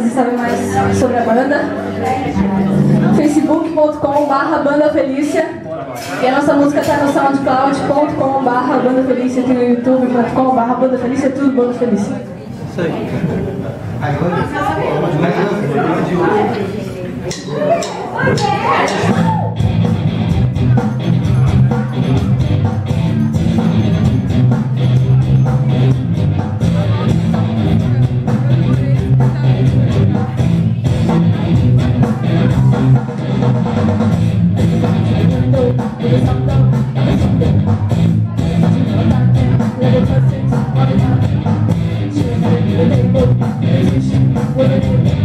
saber mais sobre a banda. facebook.com barra Banda Felícia e a nossa música está no soundcloud.com barra Banda Felícia, tem no youtube.com barra Banda Felícia, tudo Banda Felícia. Isso aí. Thank you.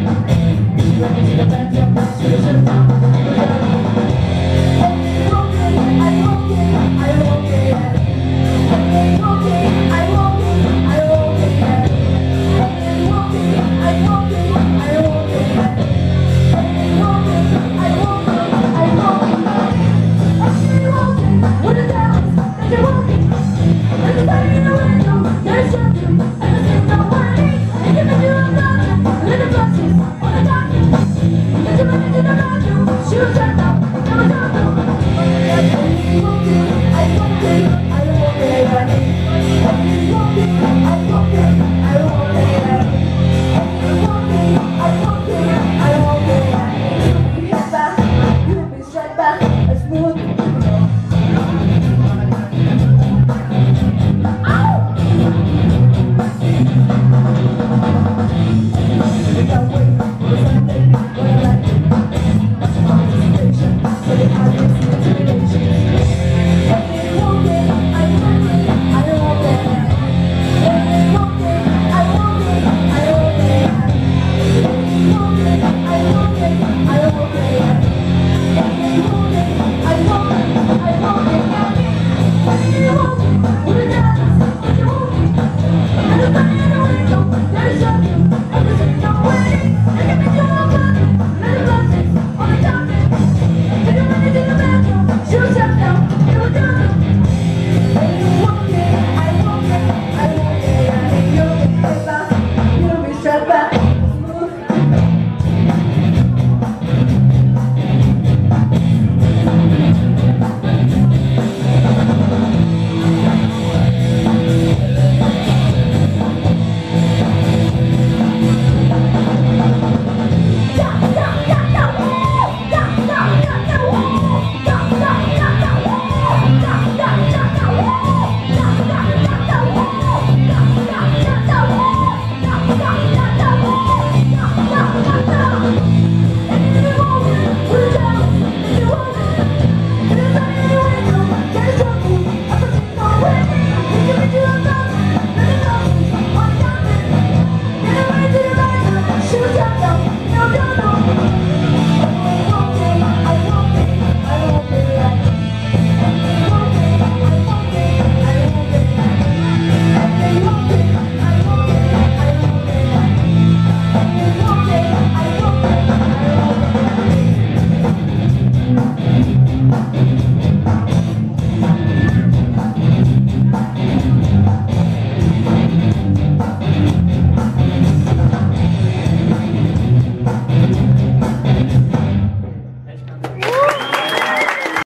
Yeah.